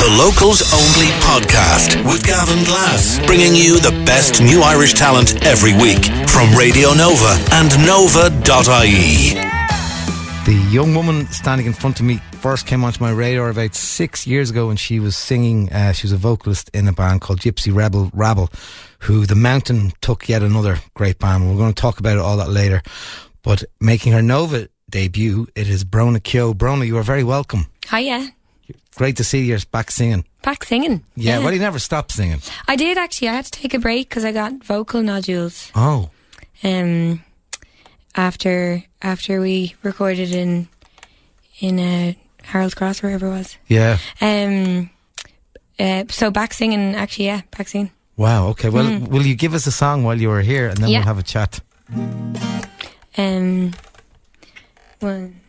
The Locals Only Podcast with Gavin Glass, bringing you the best new Irish talent every week from Radio Nova and nova.ie. The young woman standing in front of me first came onto my radar about six years ago, when she was singing. Uh, she was a vocalist in a band called Gypsy Rebel Rabble, who the Mountain took yet another great band. We're going to talk about all that later. But making her Nova debut, it is Brona Keogh. Brona, you are very welcome. Hiya. Great to see you back singing. Back singing. Yeah, well, you never stopped singing. I did actually. I had to take a break because I got vocal nodules. Oh, Um, after after we recorded in in uh, Harold's Cross, wherever it was. yeah. Um, uh, so back singing. Actually, yeah, back singing. Wow. Okay. Well, will you give us a song while you were here, and then. Yeah. we'll have a chat? Um, one.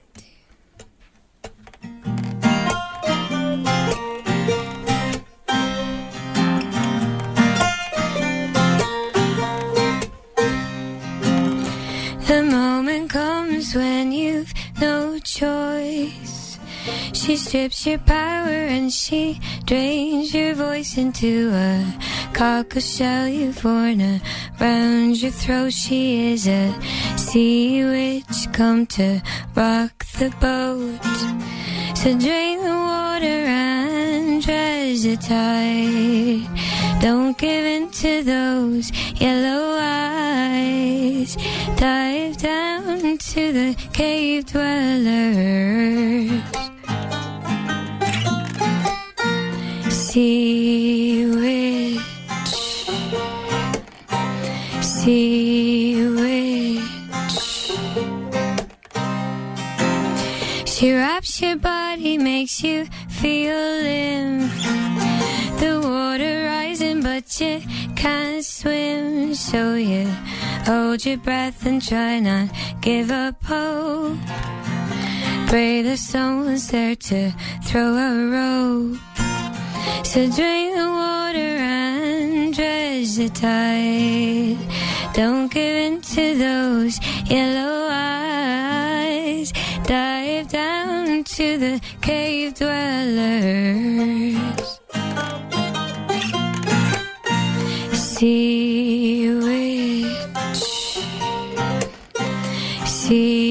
She strips your power and she drains your voice into a cockle shell you've worn around your throat. She is a sea witch come to rock the boat. So drain the water and treasure tight. Don't give in to those yellow eyes. Dive down to the cave dwellers. Sea witch. Sea witch. She wraps your body, makes you feel limp. The water rising, but you can't swim. So you hold your breath and try not give up hope. Pray that someone's there to throw a rope. So drink the water and treasure tight. Don't give in to those yellow eyes. Dive down to the cave dwellers. Sea witch. Sea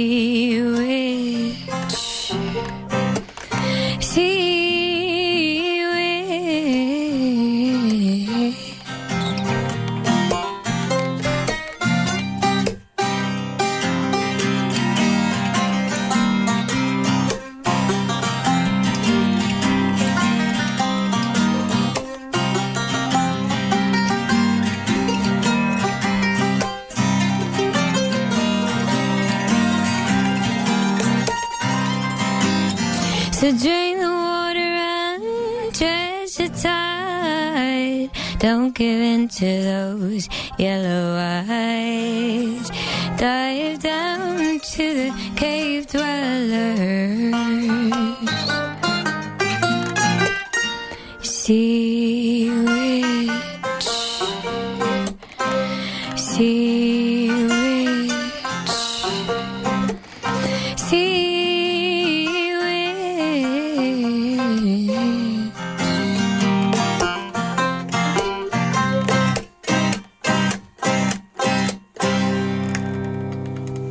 give in to those yellow eyes. Dive down to the cave dwellers. Sea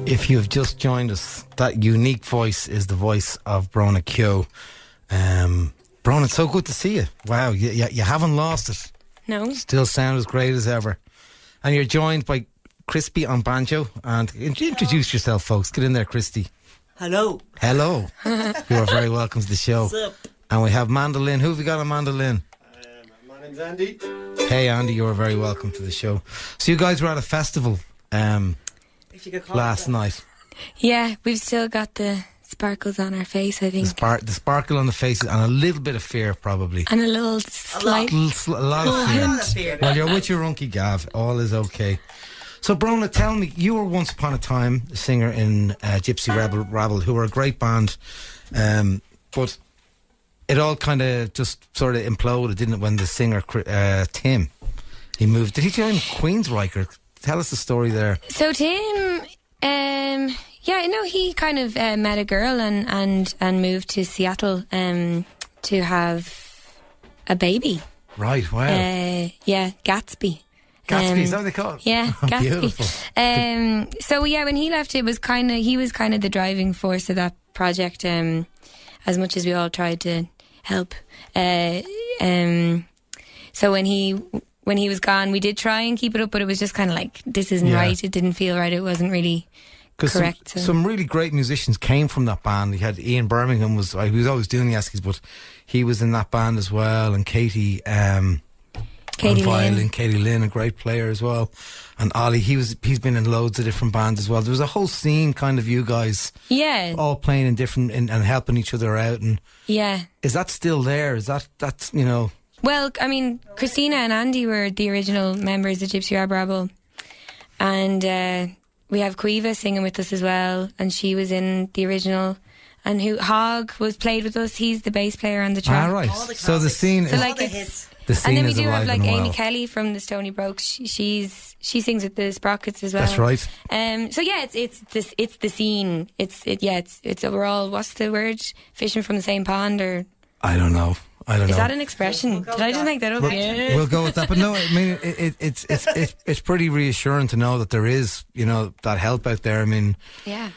If you have just joined us, that unique voice is the voice of Brona Keogh. Um, Brona, it's so good to see you. Wow, you, you, you haven't lost it. No. Still sound as great as ever. And you're joined by Christy on banjo. And introduce yourself, folks. Get in there, Christy. Hello. Hello. you are very welcome to the show. What's up? And we have Mandolin. Who have we got on Mandolin? My name's Andy. Hey, Andy, you are very welcome to the show. So you guys were at a festival um, If you could call last it night. Yeah, we've still got the sparkles on our face, I The, think. spark, the sparkle on the faces and a little bit of fear, probably. and a little slight. Little sl- a lot of A fear. lot of fear. Well, you're with your unky Gav. All is okay. So, Brona, tell me, you were once upon a time a singer in uh, Gypsy Rebel, Rabble, who were a great band, um, but it all kind of just sort of imploded, didn't it, when the singer, uh, Tim, he moved. Did he join Queensryche? Tell us the story there. So Tim, yeah, no, he kind of uh, met a girl and and and moved to Seattle um, to have a baby. Right. Wow. Uh, yeah, Gatsby. Gatsby, Um, is that what they call it? Yeah, Gatsby. Um, so yeah, when he left, it was kind of he was kind of the driving force of that project. Um, as much as we all tried to help. Uh, um, so when he when he was gone, we did try and keep it up, but it was just kind of like this isn't Yeah. right. It didn't feel right. It wasn't really. 'Cause some, some really great musicians came from that band. He had Ian Birmingham was uh, he was always doing the Eskies, but he was in that band as well. And Katie, um, Katie on violin, Lynn. Katie Lynn, a great player as well. And Ali. he was he's been in loads of different bands as well. There was a whole scene, kind of you guys Yeah, all playing in different in, and helping each other out. And yeah. is that still there? Is that that's you know? Well, I mean, Christina and Andy were the original members of Gypsy Rab Rabble. And uh, we have Caoimhe singing with us as well. And she was in the original. And who Hog was played with us. He's the bass player on the track. Ah, right. All the So the scene So is like the it's, hits. the scene and then we is do have like Amy well. Kelly from the Stony Brokes. She, she's she sings with the Sprockets as well. That's right. Um. So yeah, it's it's this it's the scene. It's it yeah. It's it's we're what's the word? Fishing from the same pond or I don't know. I don't is know. that an expression? Did I just make that up? Yeah. We'll go with that. But no, I mean, it, it, it's it's it's it's pretty reassuring to know that there is, you know, that help out there. I mean, Yeah.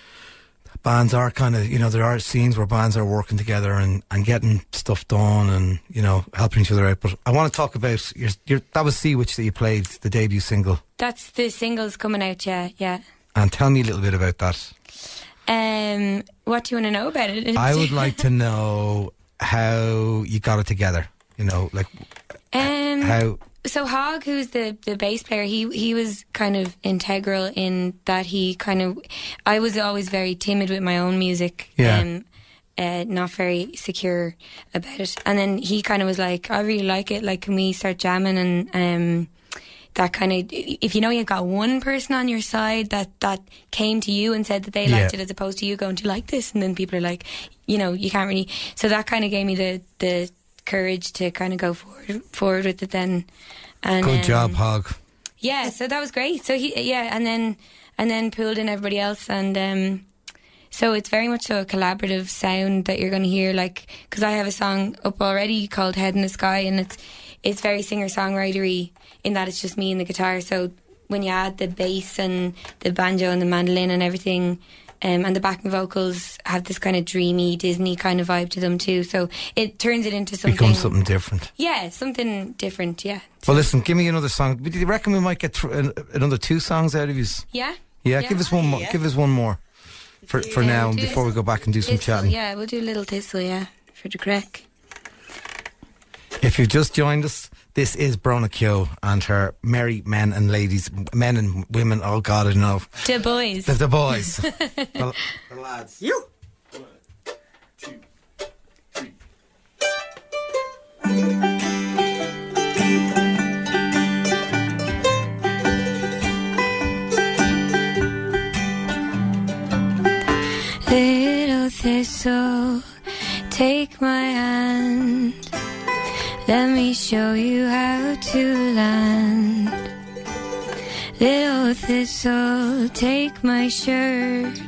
bands are kind of, you know, there are scenes where bands are working together and, and getting stuff done and you know helping each other out. But I want to talk about your your that was Sea Witch that you played the debut single, That's the singles coming out. Yeah. Yeah. and tell me a little bit about that. Um, what do you want to know about it? I would like to know how you got it together. You know, like Um, how. so Hog, who's the the bass player, he he was kind of integral in that. He kind of, I was always very timid with my own music. Yeah. Um, uh, not very secure about it, and then he kind of was like, "I really like it. Like, can we start jamming?" And um, that kind of, if you know you've got one person on your side that that came to you and said that they liked Yeah. it, as opposed to you going to like this, and then people are like, you know, you can't really. So that kind of gave me the the courage to kind of go forward forward with it then. And Good um, job, Hog. Yeah, so that was great. So he, yeah, and then and then pulled in everybody else, and um, so it's very much so a collaborative sound that you're going to hear. Like, because I have a song up already called "Head in the Sky," and it's it's very singer songwritery in that it's just me and the guitar. So when you add the bass and the banjo and the mandolin and everything. Um, and the backing vocals have this kind of dreamy Disney kind of vibe to them too, so it turns it into something. Becomes something different. Yeah, something different. Yeah, Well, listen, give me another song. Do you reckon we might get another two songs out of you? yeah, Yeah, Yeah. give us one more. Yeah. Give us one more for for Yeah, now we'll before we go back and do some chatting. Yeah, we'll do a little thistle, yeah, for the crack. If you've just joined us, this is Brona Keogh and her merry men and ladies, men and women. Oh God, I know The boys. the, the boys. well, The lads. You. Little thistle, take my hand. Let me show you how to land. Little thistle, take my shirt.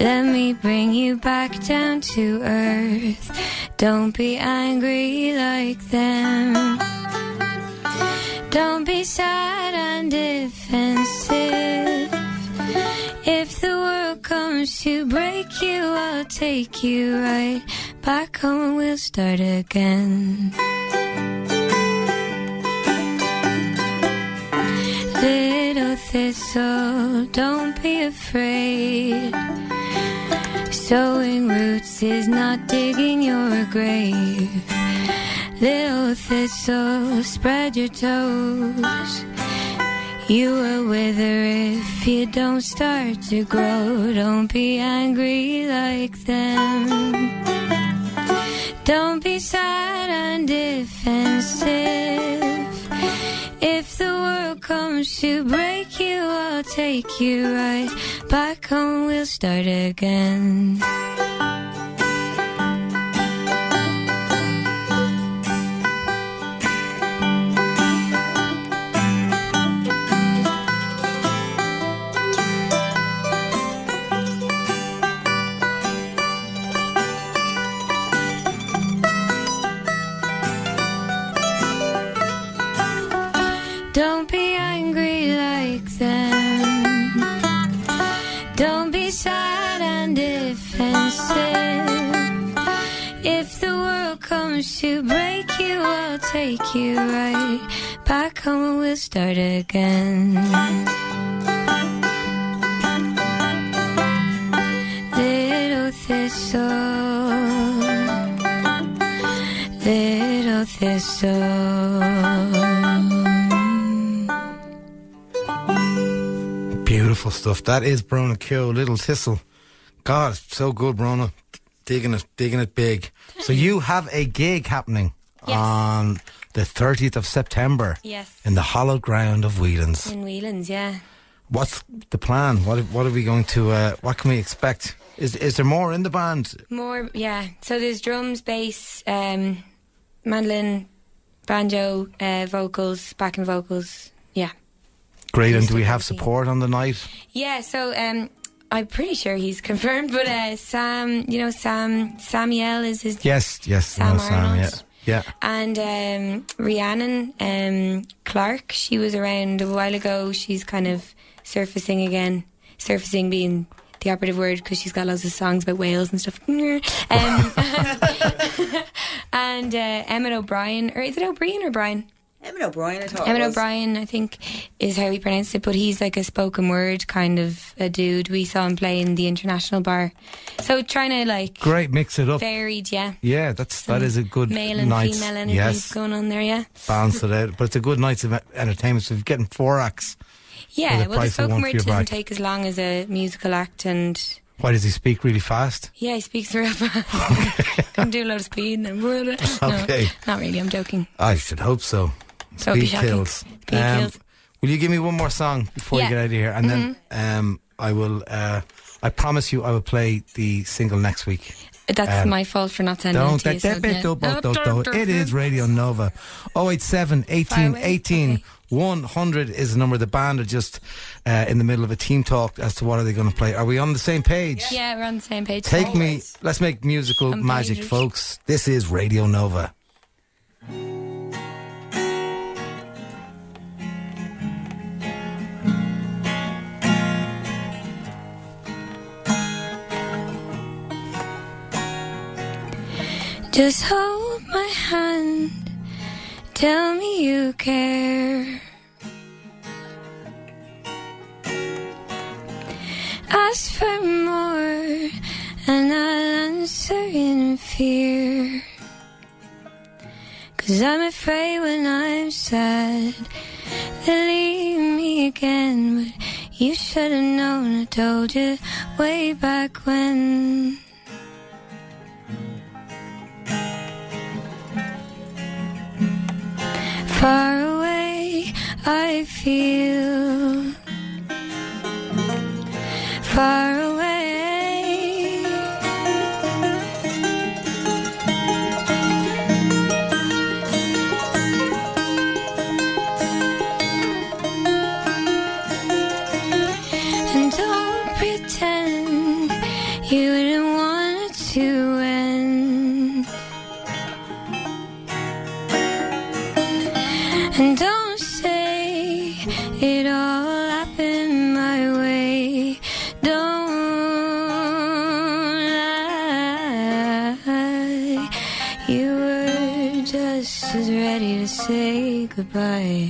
Let me bring you back down to earth. Don't be angry like them. Don't be sad and defensive. If the world comes to break you, I'll take you right back home and we'll start again. Little thistle, don't be afraid. Sowing roots is not digging your grave. Little thistle, spread your toes. You will wither if you don't start to grow. Don't be angry like them. Don't be sad and defensive. If the world comes to break you, I'll take you right back home. We'll start again. To break you, I'll take you right back home and we'll start again. Little thistle, little thistle. Beautiful stuff. That is Brona Keogh, Little Thistle. God, so good, Brona. Digging it, digging it big. So you have a gig happening Yes. on the 30th of September Yes. in the hollow ground of Whelan's. In Whelan's, yeah. What's the plan? What what are we going to? Uh, what can we expect? Is is there more in the band? More, yeah. So there's drums, bass, um, mandolin, banjo, uh, vocals, backing vocals. Yeah. Great. And do we have support on the night? Yeah, so um, I'm pretty sure he's confirmed, but uh, Sam, you know, Sam, Samuel is his Yes, yes. Sam no, Sam. Yeah, yeah. And um, Rhiannon um, Clark, she was around a while ago. She's kind of surfacing again. Surfacing being the operative word because she's got lots of songs about whales and stuff. Um, and uh, Emmett O'Brien, or is it O'Brien or Brian? Emmett O'Brien, I thought. it was. O'Brien, I think, is how he pronounced it, but he's like a spoken word kind of a dude. We saw him play in the International Bar. So trying to like Great. Mix it up. varied, yeah. Yeah, that's that is a good Male and night. female energy Yes, going on there, yeah. balance it out. But it's a good night's of entertainment. So you're getting four acts, For Yeah, the well, the price of spoken word your doesn't bag. take as long as a musical act, and why does he speak really fast? yeah, he speaks real fast. Can do a lot of speed and then, Okay. no, not really. I'm joking. I should hope so. So Speed kills. Speed Um, kills. Will you give me one more song before Yeah. Mm-hmm. you get out of here, and then um, I will. Uh, I promise you, I will play the single next week. That's Um, my fault for not sending Don't it to you. so, yeah. do. It is Radio Nova. 087 18 18 Okay. 100 is the number. The band are just uh, in the middle of a team talk as to what are they going to play. Are we on the same page? Yeah, we're on the same page. Take me. Let's make musical I'm magic, dangerous. folks. This is Radio Nova. Just hold my hand. Tell me you care. Ask for more, and I'll answer in fear. Cause I'm afraid when I'm sad, they'll leave me again. But you should have known, I told you way back when. Far away, I feel. Far away. Goodbye.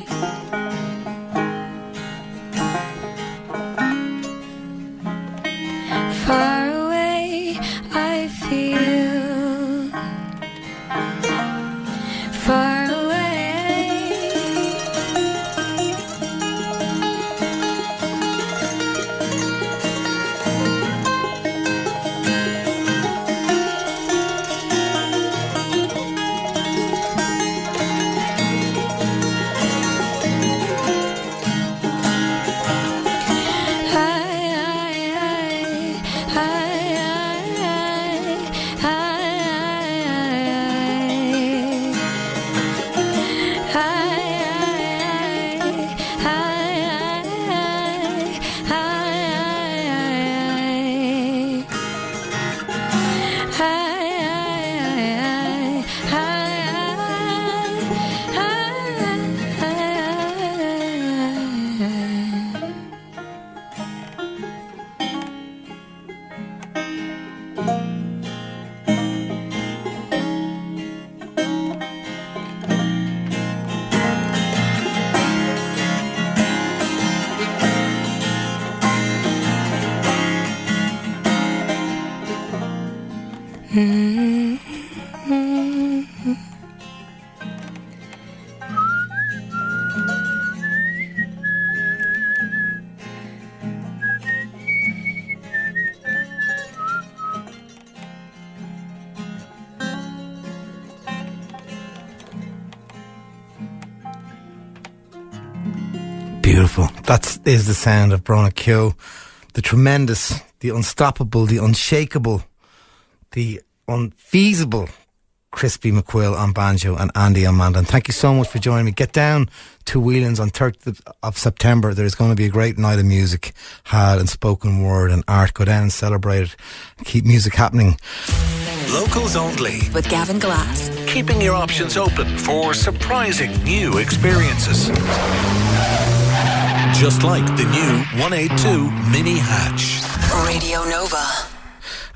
That is the sound of Brona Keogh. The tremendous, the unstoppable, the unshakable, the unfeasible Christy McQuill on banjo and Andy on mandolin. Thank you so much for joining me. Get down to Whelan's on 30th of September. There is going to be a great night of music had and spoken word and art. Go down and celebrate it. Keep music happening. Locals only. with Gavin Glass. Keeping your options open for surprising new experiences. Just like the new 182 Mini Hatch. Radio Nova.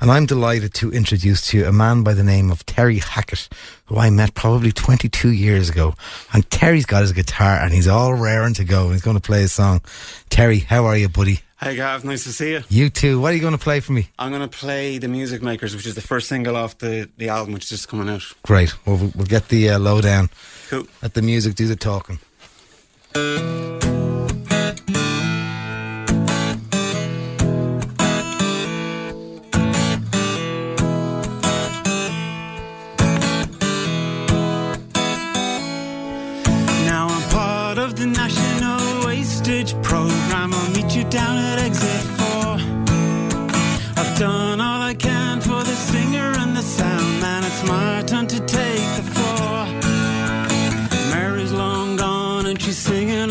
And I'm delighted to introduce to you a man by the name of Terry Hackett, who I met probably 22 years ago. And Terry's got his guitar and he's all raring to go. He's going to play a song. Terry, how are you, buddy? Hey Gav, nice to see you. You too. What are you going to play for me? I'm going to play The Music Makers, which is the first single off the, the album, which is just coming out. Great. Well, we'll, we'll get the uh, lowdown. Cool. Let the music do the talking.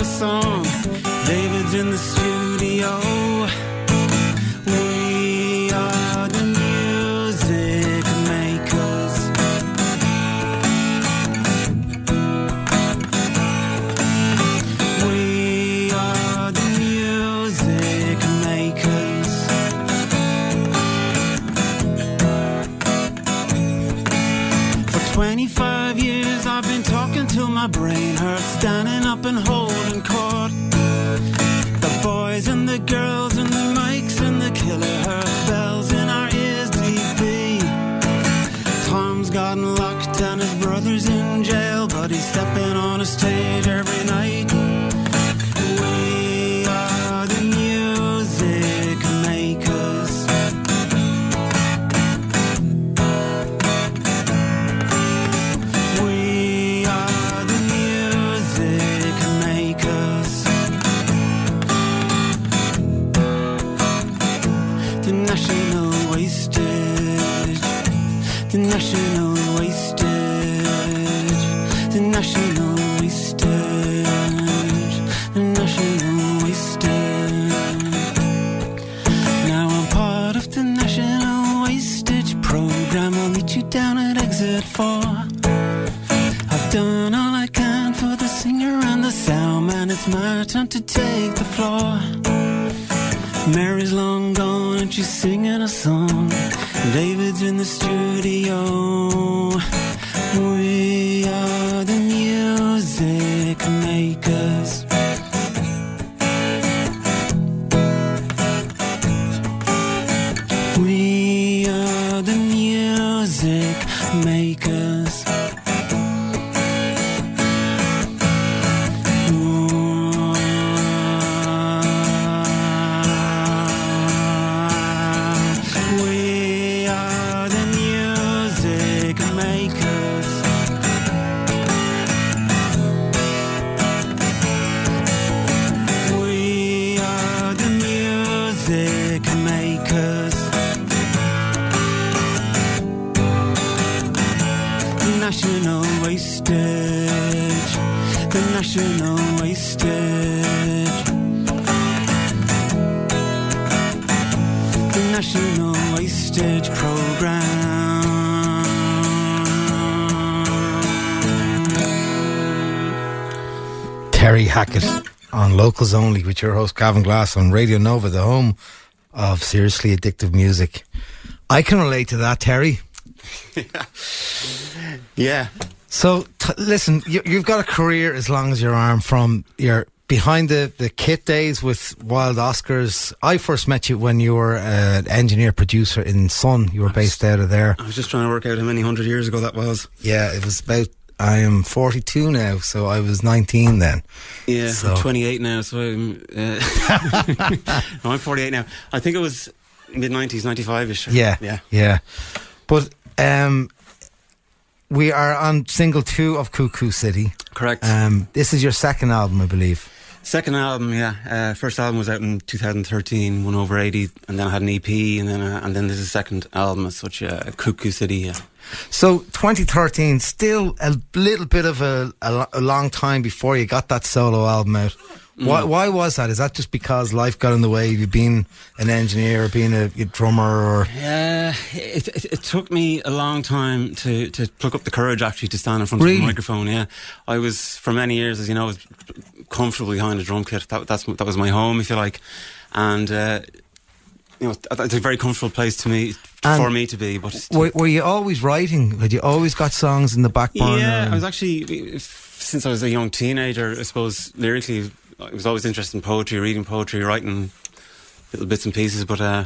A song. David's in the studio. Stepping on We on Locals Only with your host Gavin Glass on Radio Nova, the home of seriously addictive music. I can relate to that, Terry. Yeah. So t- listen, you, you've got a career as long as your arm from your behind the, the kit days with Wild Oscars. I first met you when you were an engineer producer in Sun. You were based out of there. I was just trying to work out how many hundred years ago that was. Yeah, it was about. I am 42 now, so I was 19 then. Yeah, So- I'm 28 now, so I'm. Uh, no, I'm 48 now. I think it was mid 90s, 95 ish. Yeah, Yeah. yeah. But um, we are on single two of Cuckoo City. Correct. Um, this is your second album, I believe. Second album, yeah. Uh, first album was out in 2013, won over 80, and then I had an EP, and then uh, and then there's a second album as such, uh, Cuckoo City. Yeah. So 2013, still a little bit of a, a, a long time before you got that solo album out. Mm. Why, why was that? Is that just because life got in the way? Have you been an engineer or being a, a drummer or? Yeah, it, it, it took me a long time to, to pluck up the courage actually to stand in front of Really? the microphone. Yeah, I was for many years, as you know, comfortable behind a drum kit. That that's that was my home, if you like, and uh, you know it's a very comfortable place to me And for me to be. But Were, were you always writing? Had you always got songs in the back burner? Yeah, I was actually since I was a young teenager. I suppose lyrically, I was always interested in poetry, reading poetry, writing little bits and pieces, but uh,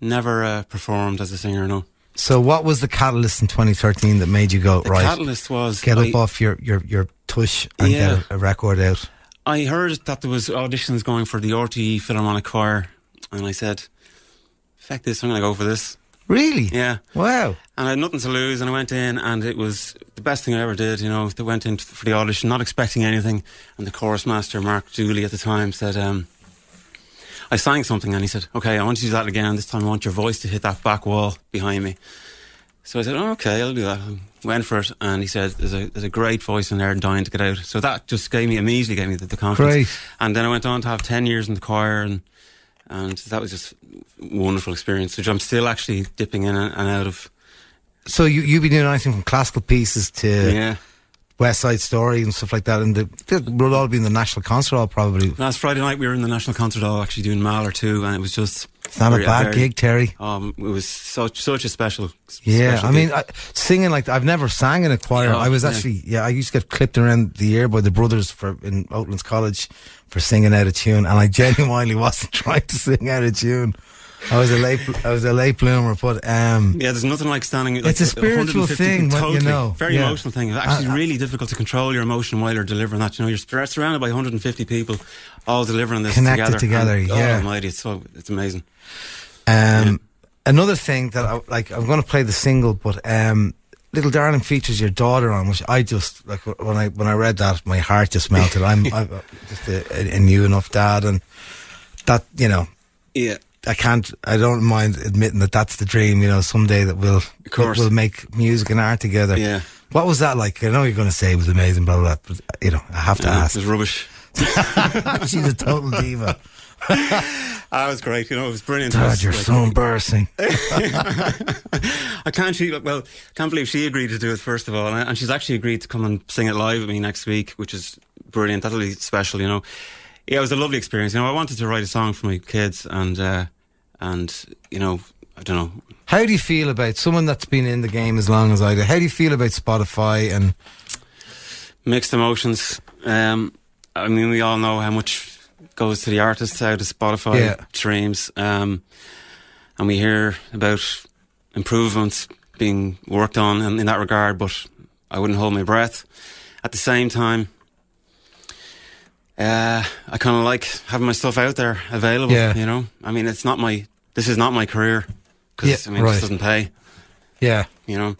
never uh, performed as a singer. No, So what was the catalyst in 2013 that made you go the right? catalyst was Get I, up off your your your tush and Yeah. get a, a record out. I heard that there was auditions going for the RTE Philharmonic Choir, and I said, "Feck this! I'm going to go for this." Really? Yeah. Wow. And I had nothing to lose, and I went in, and it was the best thing I ever did. You know, they went in for the audition, not expecting anything, and the chorus master, Mark Dooley, at the time, said, um, "I sang something," and he said, "Okay, I want you to do that again. This time, I want your voice to hit that back wall behind me." So I said, oh, "Okay, I'll do that." I Went for it, and he said, "There's a there's a great voice in there, and dying to get out." So that just gave me immediately gave me the, the confidence. Great. And then I went on to have ten years in the choir, and and that was just a wonderful experience, which I'm still actually dipping in and, and out of. So you you've been doing anything from classical pieces to Yeah. West Side Story and stuff like that, and the, it will all be in the National Concert Hall probably. Last Friday night we were in the National Concert Hall actually doing Mahler too, and it was just It's not a bad very- gig, Terry. Um, it was such such a special. Yeah, special I mean. I, singing like I've never sang in a choir. Yeah, I was yeah. actually, yeah, I used to get clipped around the ear by the brothers for in Oatlands College for singing out of tune, and I genuinely wasn't trying to sing out of tune. I was a late, I was a late bloomer, but um, yeah, there's nothing like standing. Like, It's a spiritual thing, when you know. Very Yeah. emotional thing. It's actually uh, really difficult to control your emotion while you're delivering that. You know, you're sur- surrounded by 150 people, all delivering this Connected together. together, and, yeah. Oh, almighty, it's so it's amazing. Um, Another thing that I, like I'm going to play the single, but um, Little Darling features your daughter on, which I just like when I when I read that, my heart just melted. I'm, I'm just a, a new enough dad, and that you know Yeah. I can't. I don't mind admitting that that's the dream. You know, someday that we'll course. we'll make music and art together. Yeah. What was that like? I know you're going to say it was amazing, blah blah. blah but you know, I have to Yeah, ask. It was rubbish. She's a total diva. It was great. You know, it was brilliant. Dad, you're like- so embarrassing. I can't. She well, can't believe she agreed to do it first of all, and, and she's actually agreed to come and sing it live with me next week, which is brilliant. That'll be special, you know. Yeah, it was a lovely experience. You know, I wanted to write a song for my kids, and uh, and you know, I don't know. How do you feel about someone that's been in the game as long as I do? How do you feel about Spotify and Mixed emotions. Um, I mean, we all know how much goes to the artists out of Spotify Yeah. streams, um, and we hear about improvements being worked on in, in that regard. But I wouldn't hold my breath. At the same time, uh, I kind of like having my stuff out there available. Yeah. You know, I mean, it's not my. This is not my career because Yeah, I mean, right. this doesn't pay yeah? you know.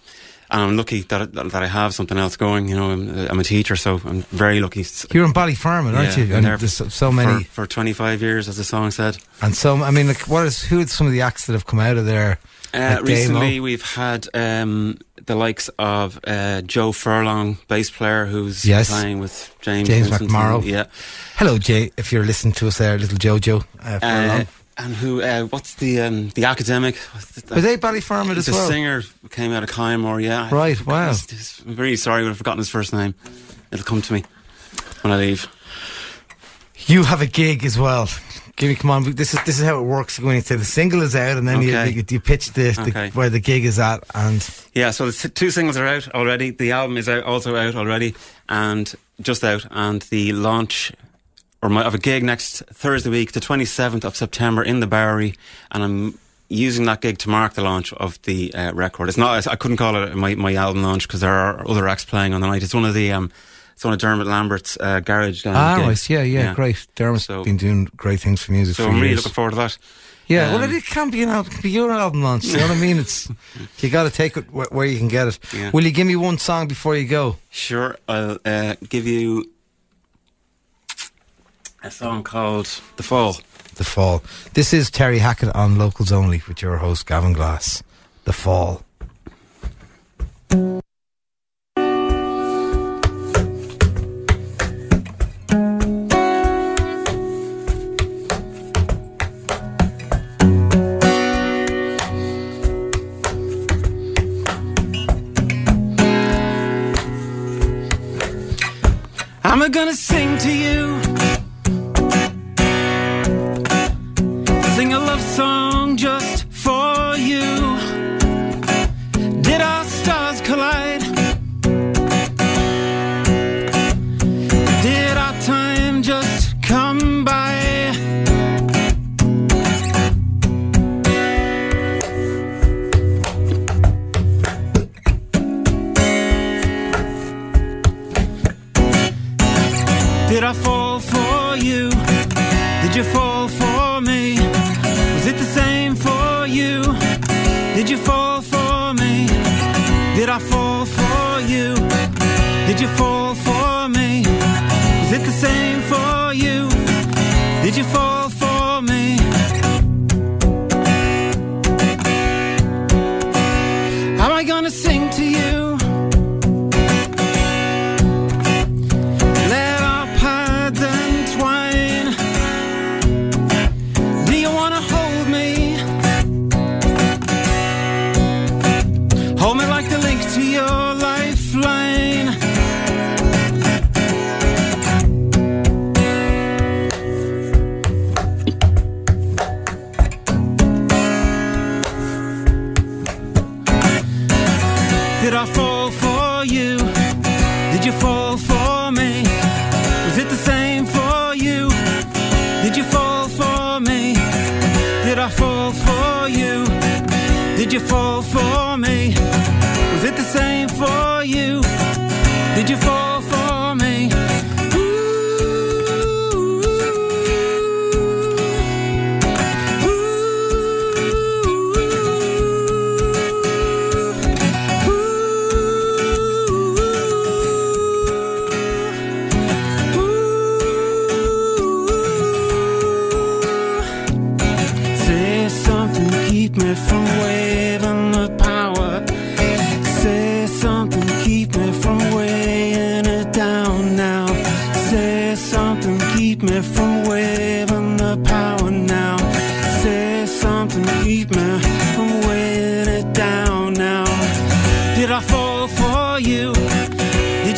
And I'm lucky that that I have something else going. You know, I'm, I'm a teacher, so I'm very lucky. You're in Ballyfermot, aren't Yeah, you? And there there's so, so many, for, for 25 years, as the song said. and so I mean, like, what is who are some of the acts that have come out of there? Uh, recently, we've had um, the likes of uh, Joe Furlong, bass player, who's Yes. playing with James James McMorrow. Yeah, Hello, Jay. If you're listening to us there, little Jojo. Uh, uh, Furlong. and who? Uh, what's the um, the academic? The- Were they Ballyfermot as a well? singer came out of Kylemore, yeah. Right, wow. forgotten his- I'm very sorry, but I've forgotten his first name. It'll come to me when I leave. You have a gig as well. Give me, come on. This is this is how it works. Going into the single is out, and then Okay. you, you you pitch the, the Okay. where the gig is at, and Yeah, so the two singles are out already. The album is out, also out already, and just out. And the launch, or my, of a gig next Thursday week, the twenty seventh of September in the Bowery, and I'm using that gig to mark the launch of the uh, record. It's not. I couldn't call it my, my album launch because there are other acts playing on the night. It's one of the um, it's one of Dermot Lambert's uh, garage band ah, right, gigs. yeah, yeah, great. Dermot's So- been doing great things for music So for I'm really years. looking forward to that. Yeah, well, Um, it can be an album, it can be your album launch. You know what I mean? It's you got to take it where, where you can get it. Yeah. Will you give me one song before you go? Sure, I'll uh, give you. A song called The Fall. The Fall. This is Terry Hackett on Locals Only with your host Gavin Glass. The Fall. You for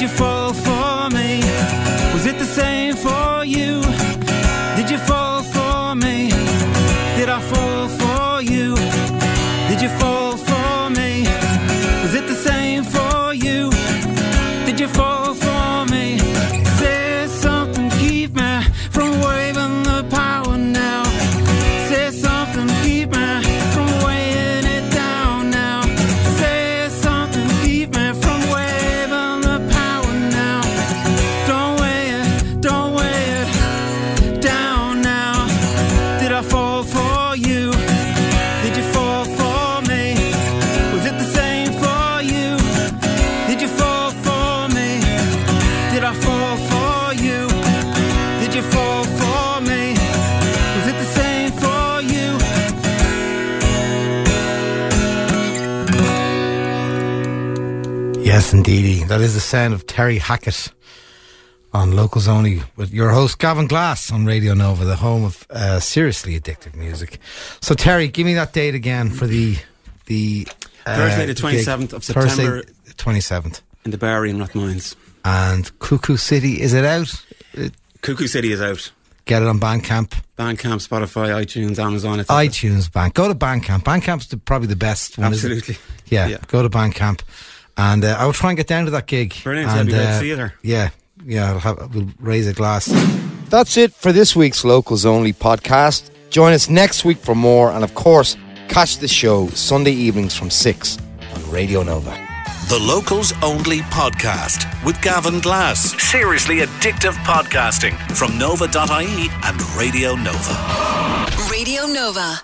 you for Yes, indeedy. That is the sound of Terry Hackett on Locals Only with your host Gavin Glass on Radio Nova, the home of uh, seriously addictive music. So, Terry, give me that date again for the the uh, Thursday the 27th of Thursday September. twenty seventh. in the Bowery in Rathmines. And Cuckoo City, is it out? Cuckoo City is out. Get it on Bandcamp, Bandcamp, Spotify, iTunes, Amazon, etc. iTunes, Bank. Go to Bandcamp. Bandcamp's the, probably the best one. Absolutely. Yeah, Yeah. go to Bandcamp, and uh, I will try and get down to that gig. Brilliant, And, that'd be great to uh, see you there. Yeah, yeah, I'll have, we'll raise a glass. That's it for this week's Locals Only podcast. Join us next week for more, and of course, catch the show Sunday evenings from 6 on Radio Nova. The Locals Only Podcast with Gavin Glass. Seriously addictive podcasting from Nova.ie and Radio Nova. Radio Nova.